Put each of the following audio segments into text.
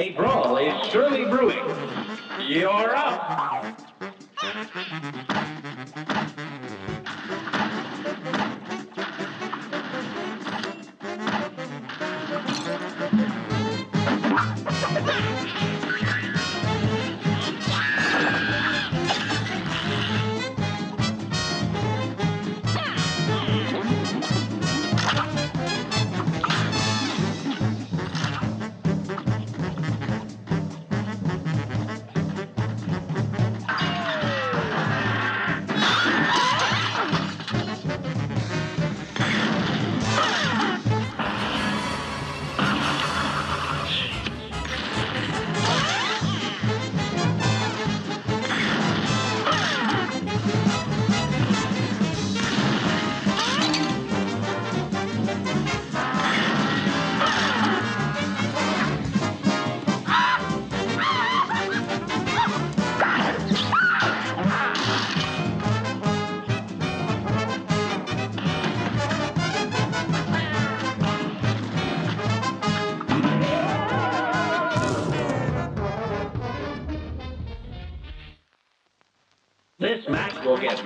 A brawl is surely brewing. You're up.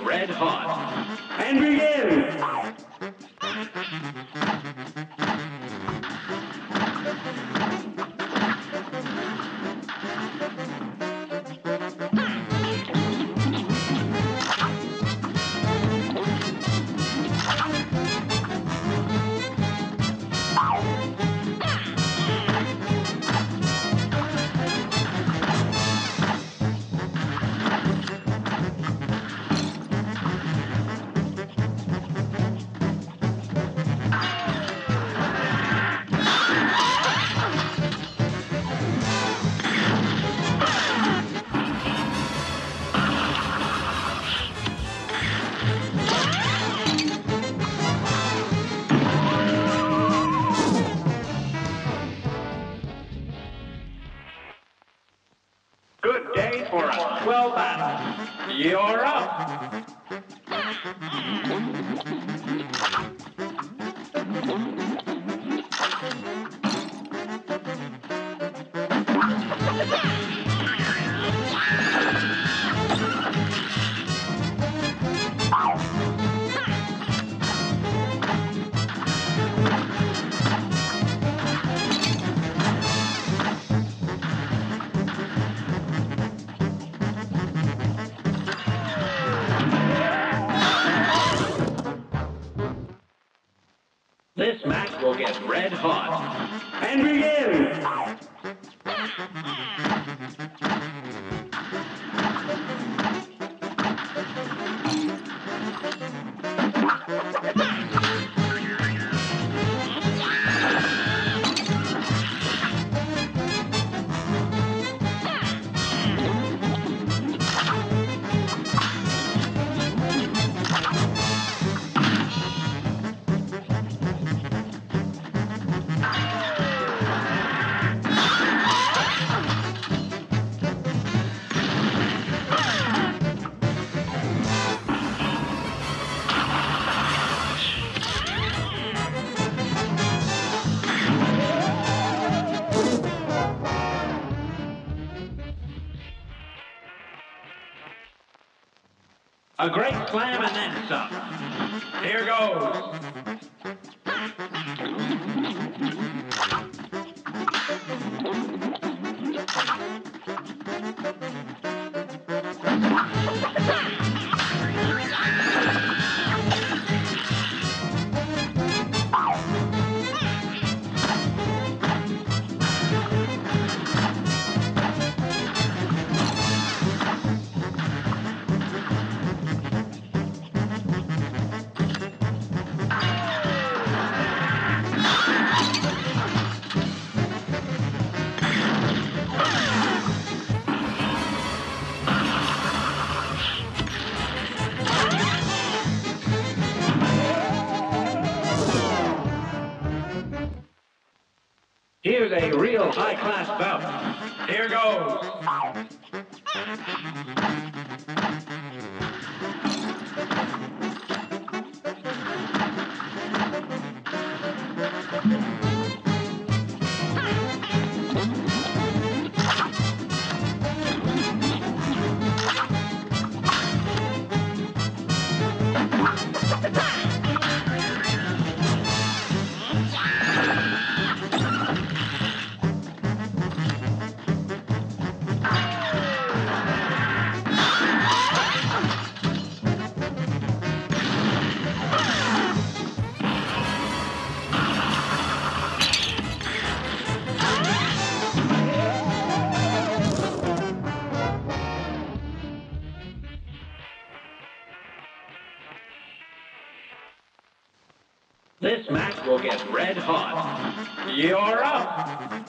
Red hot. Ha ha ha! Will get red hot. You're up.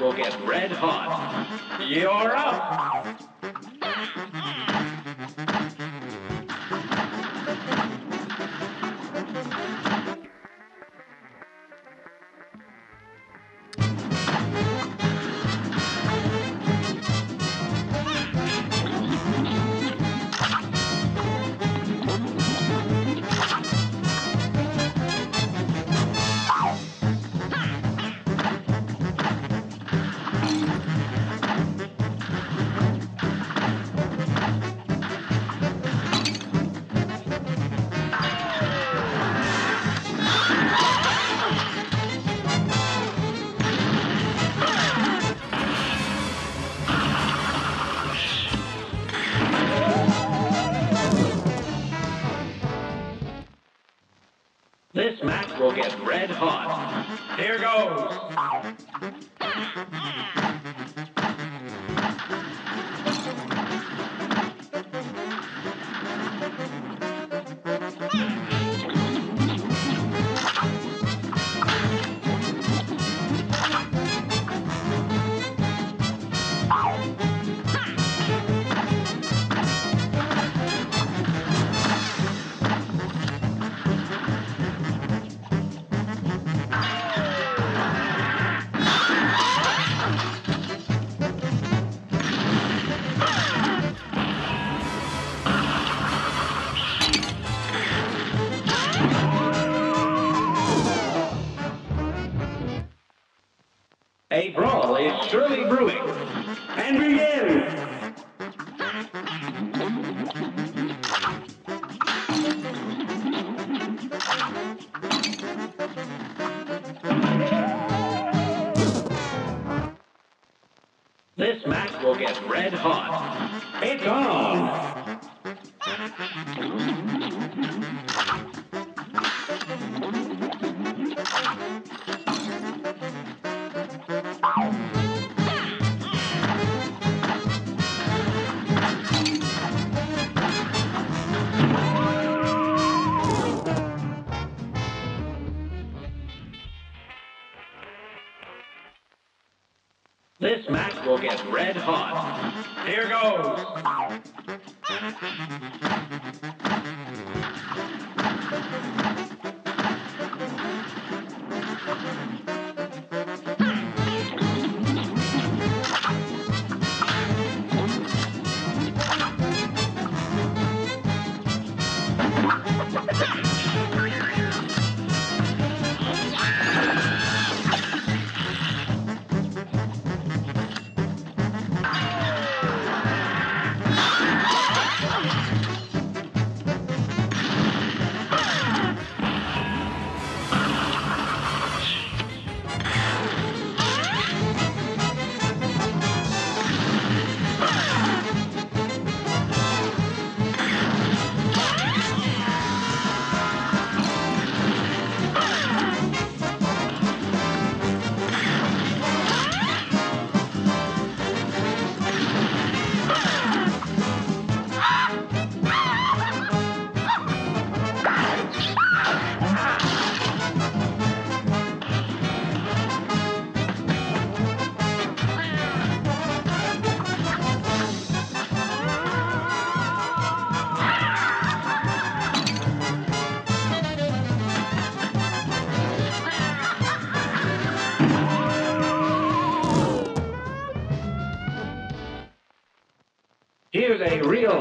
Will get red hot. A brawl is surely brewing. And begin!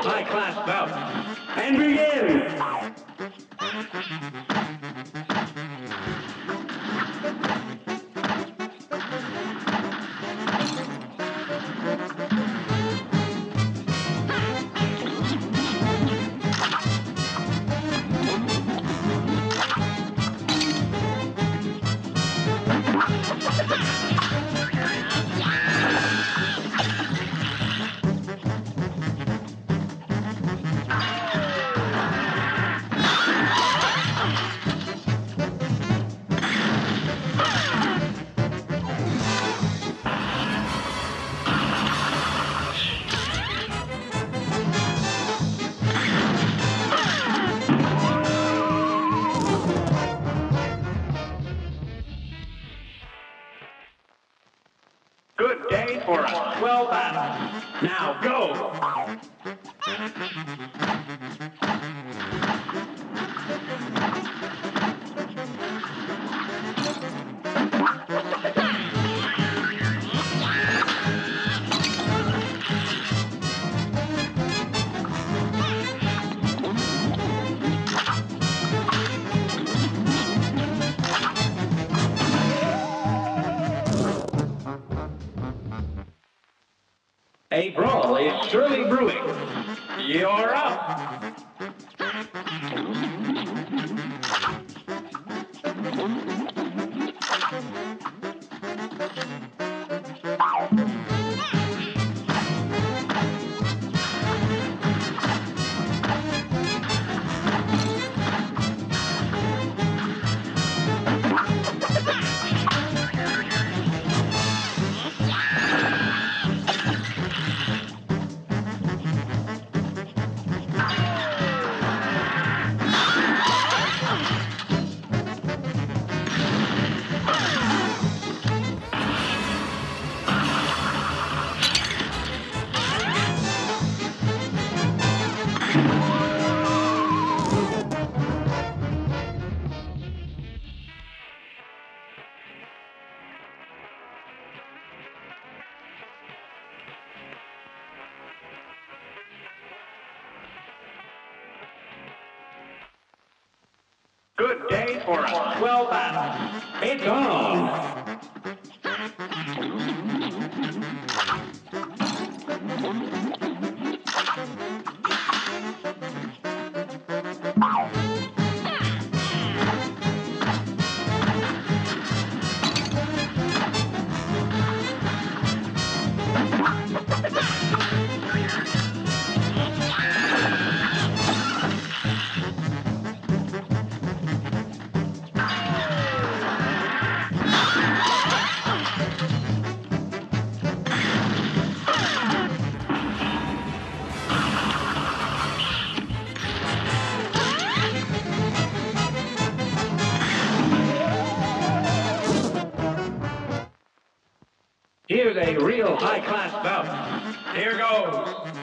A real battle. A real high-class bout. Here goes.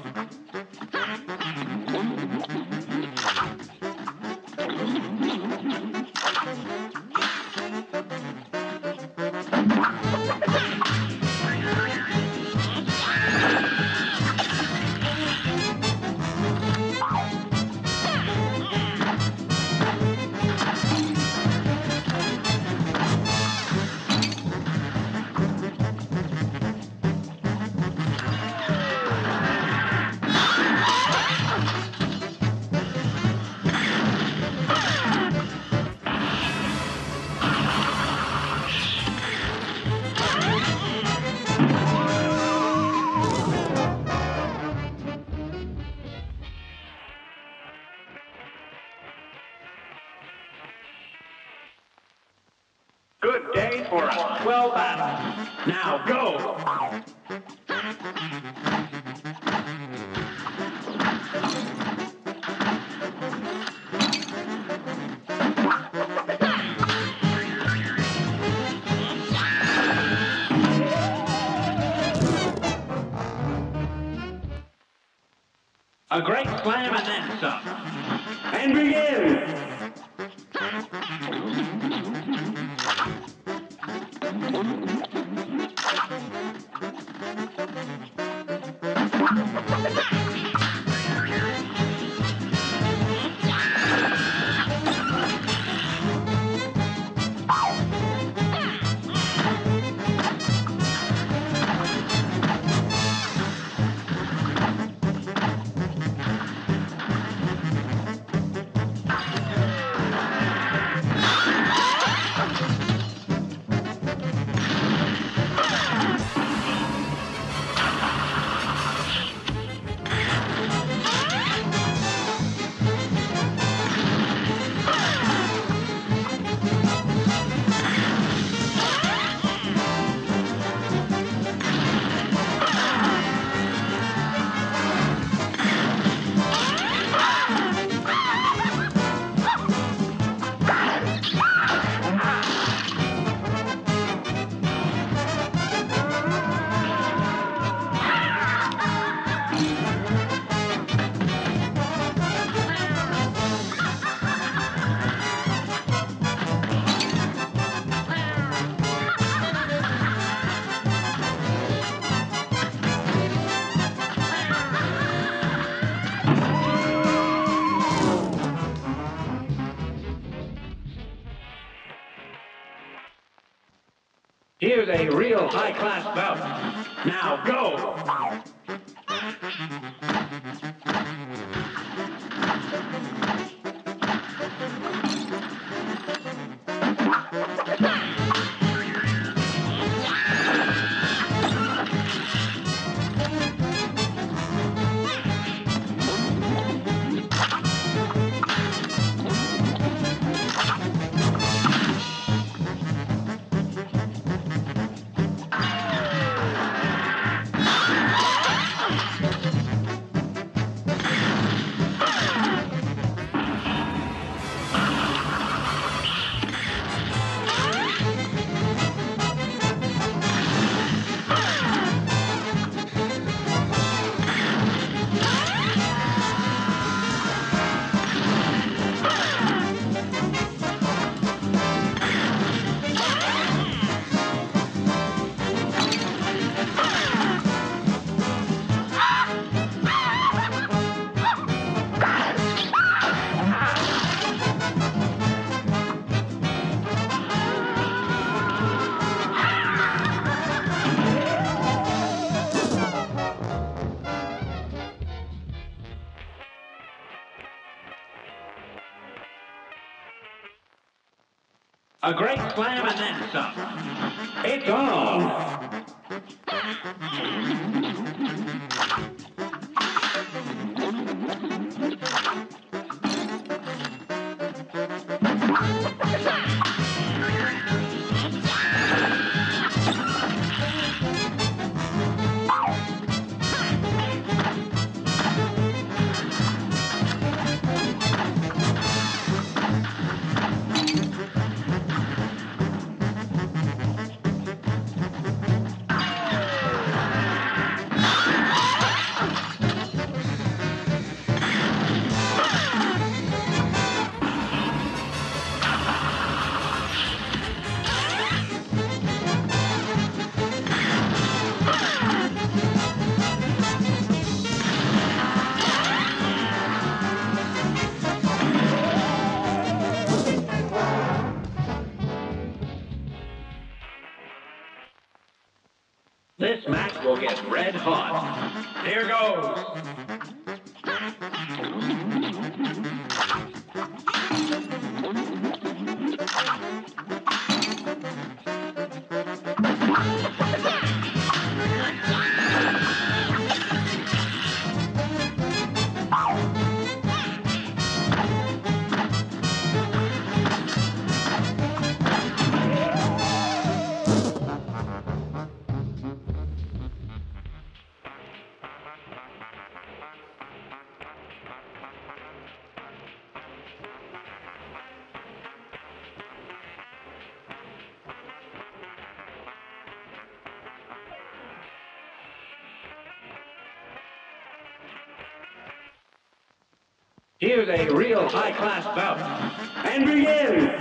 A great slam and then some. And begin! Here's a real high-class bout. Now go! A great slam and then some. It's on. A real high-class bout. And begin!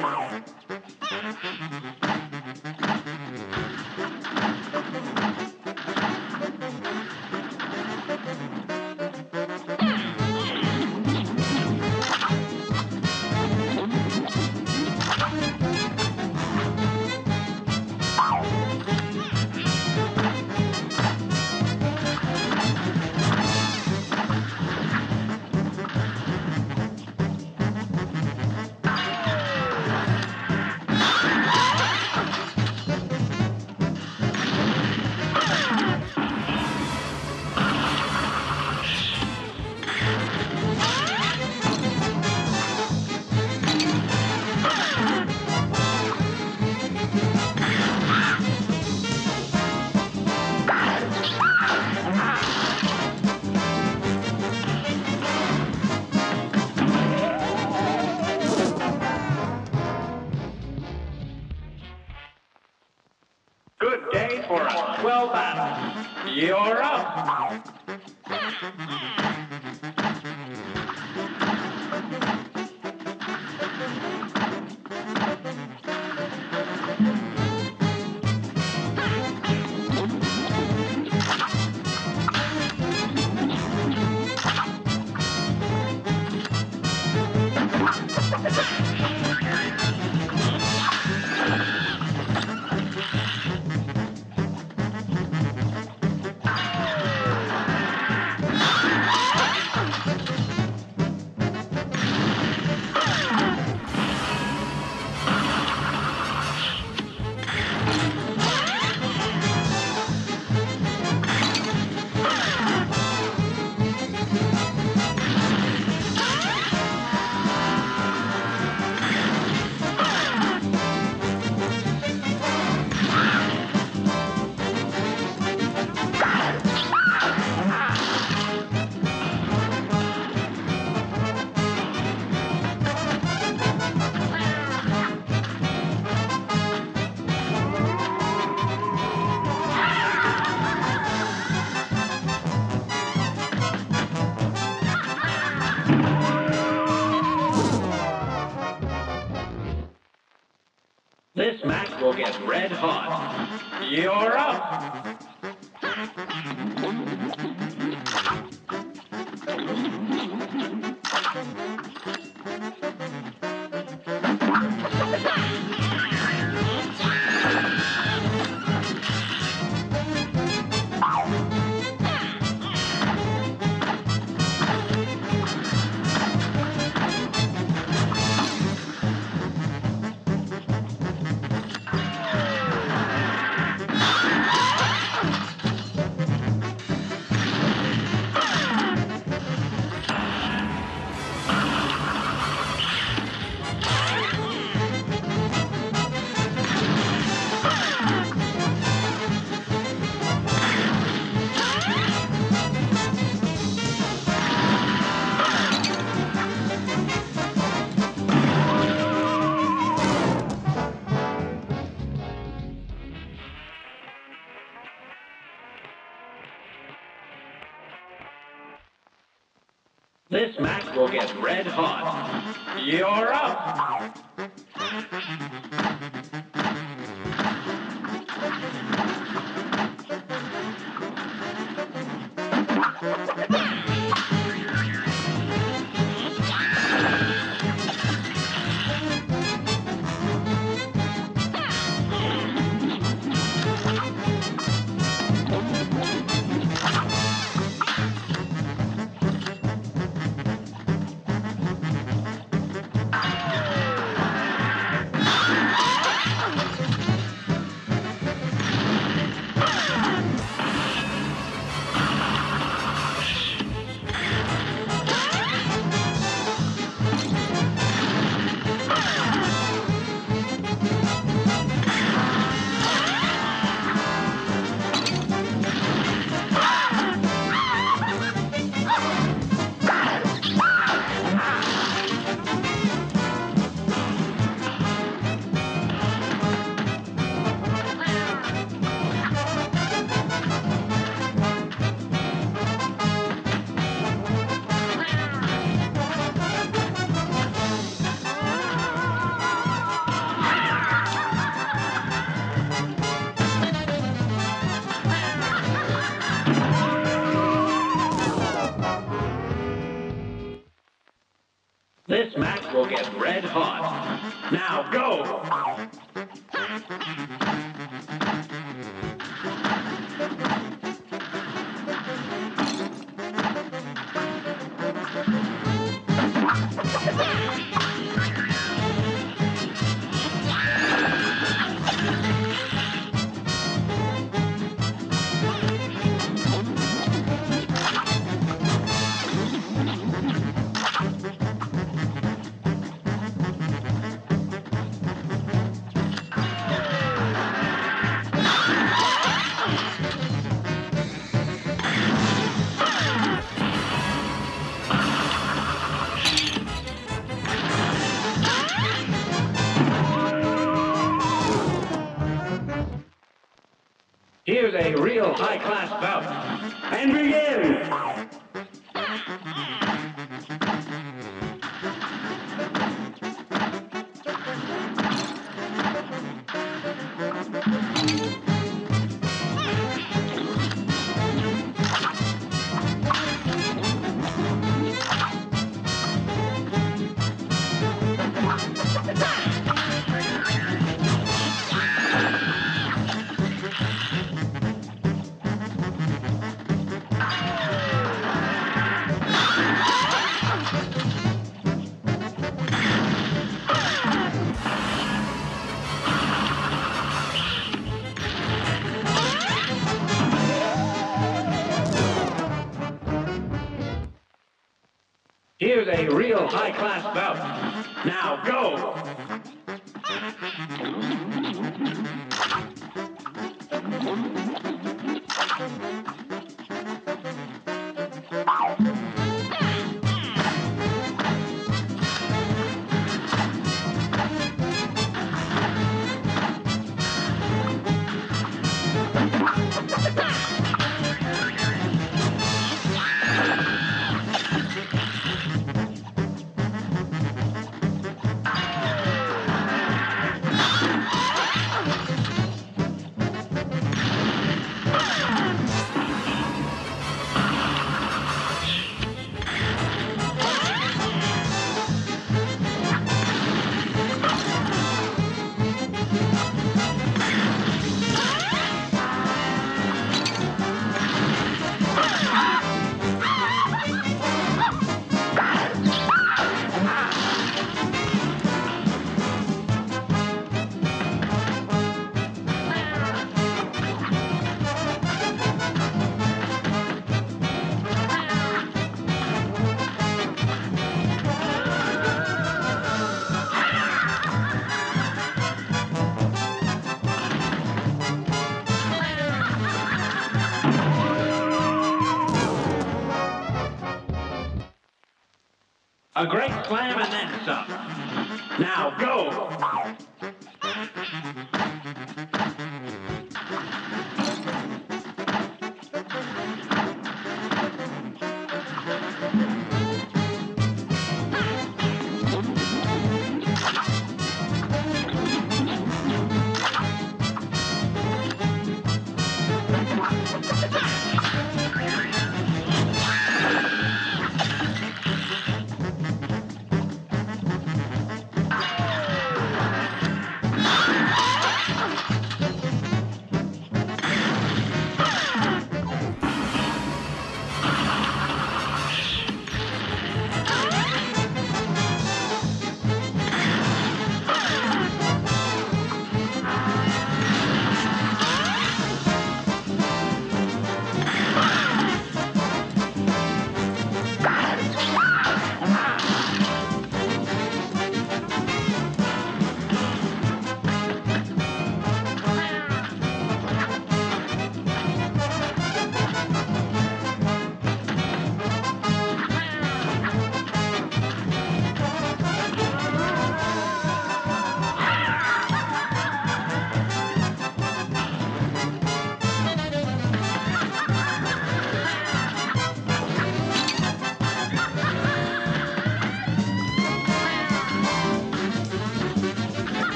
This match will get red hot. You're up. Red hot. Now go! High-class bout. A great slam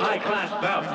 high-class bout.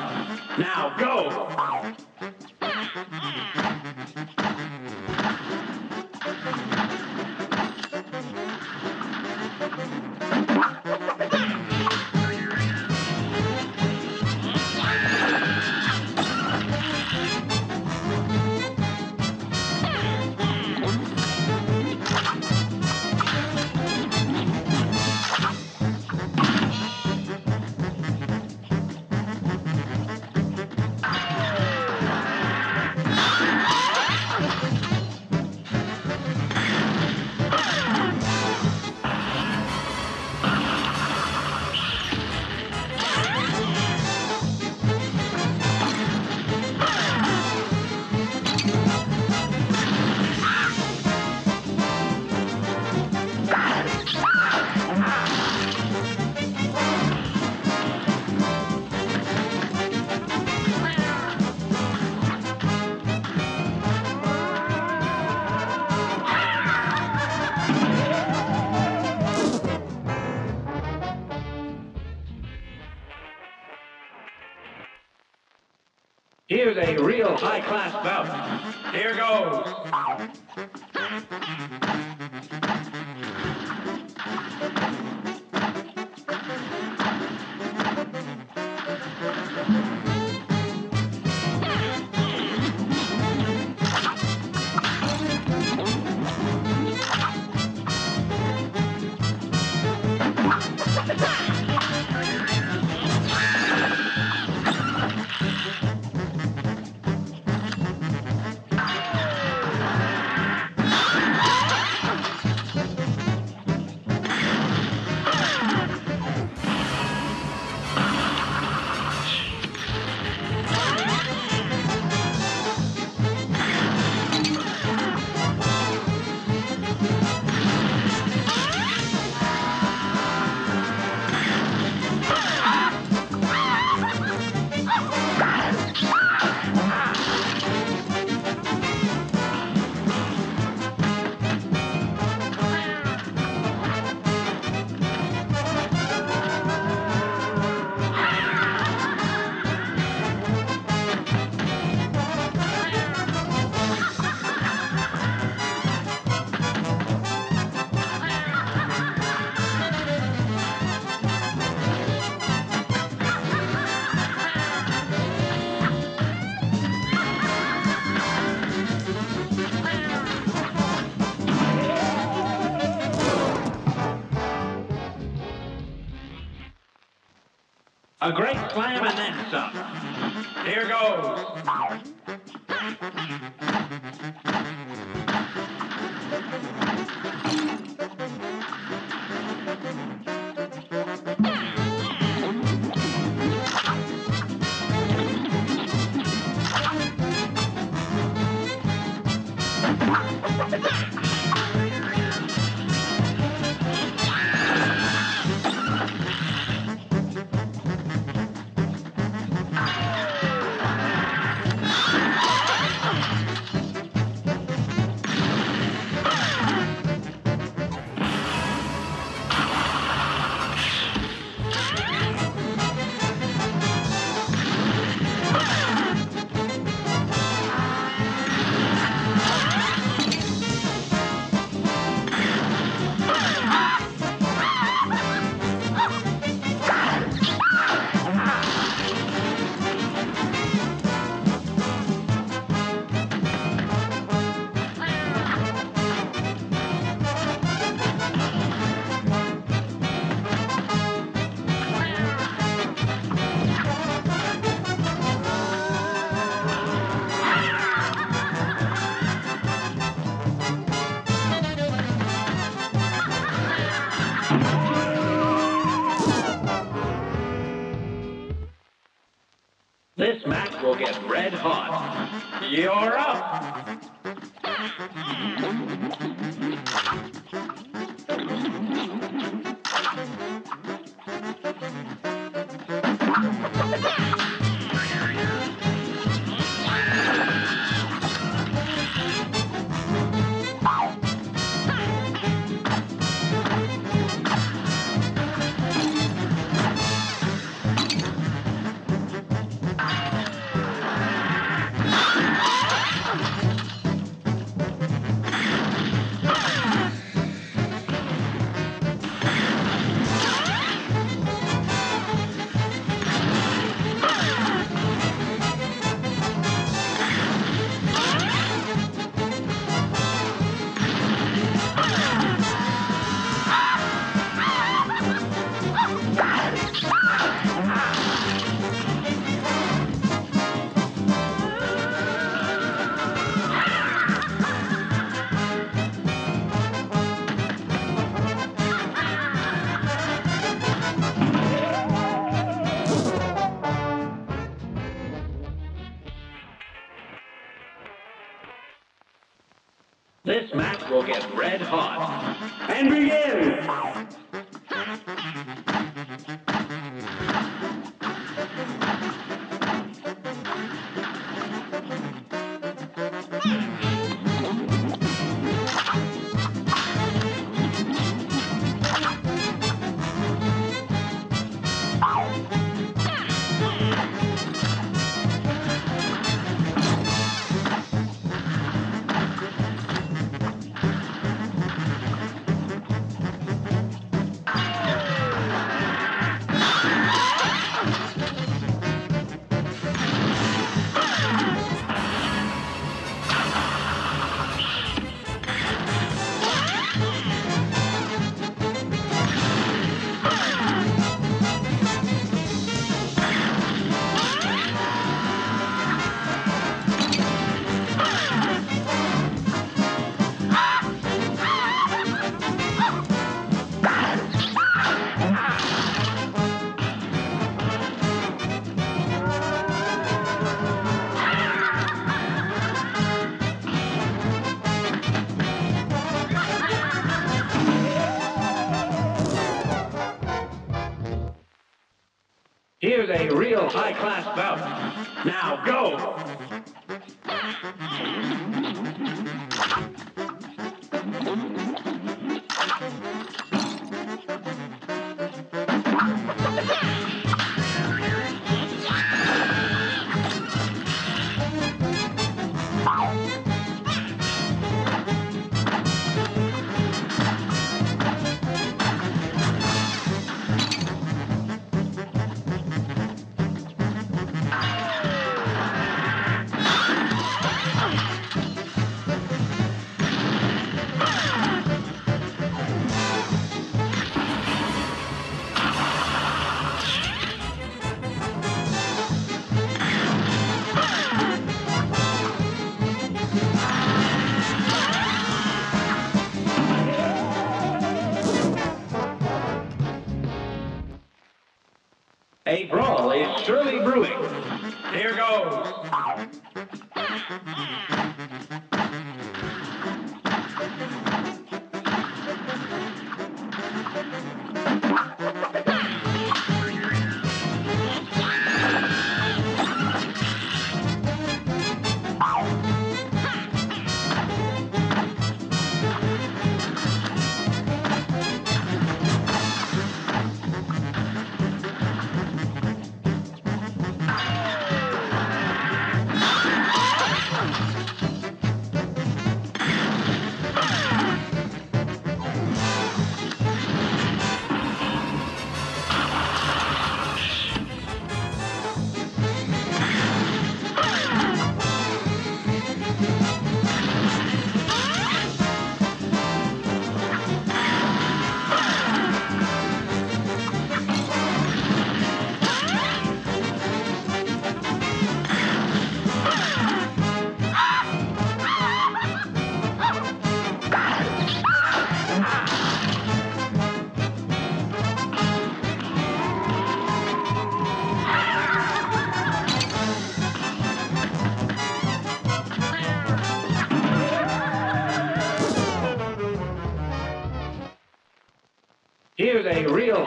A real high-class bout. Now go!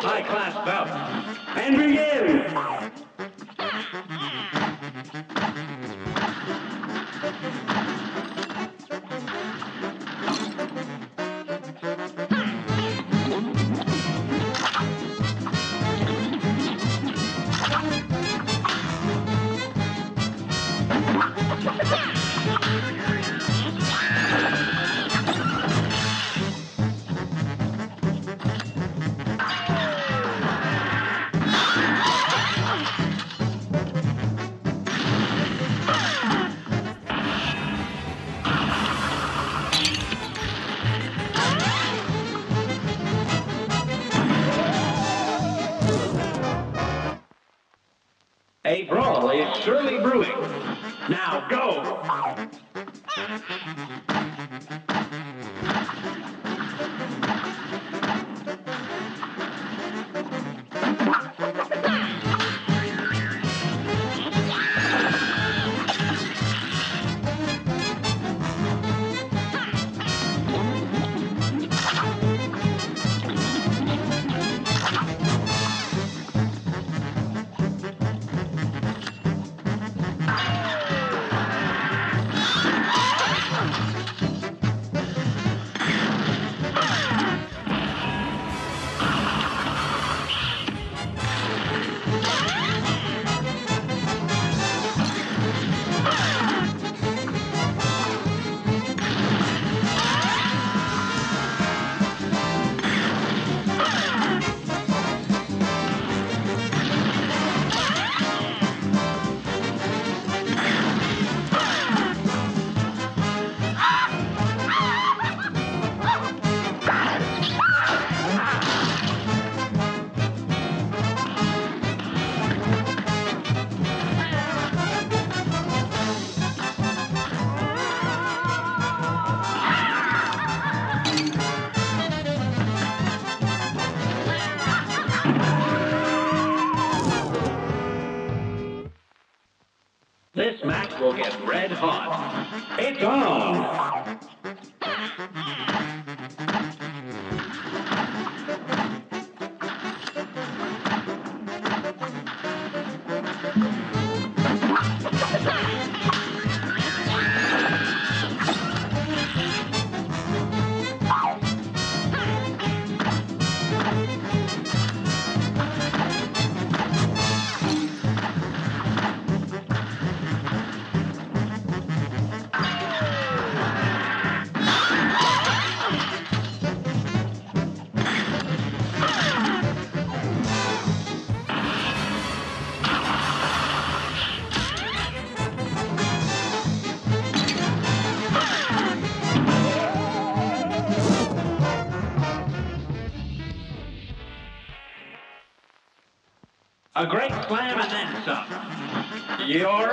High-class bout. And begin! Hot. Some. You're up.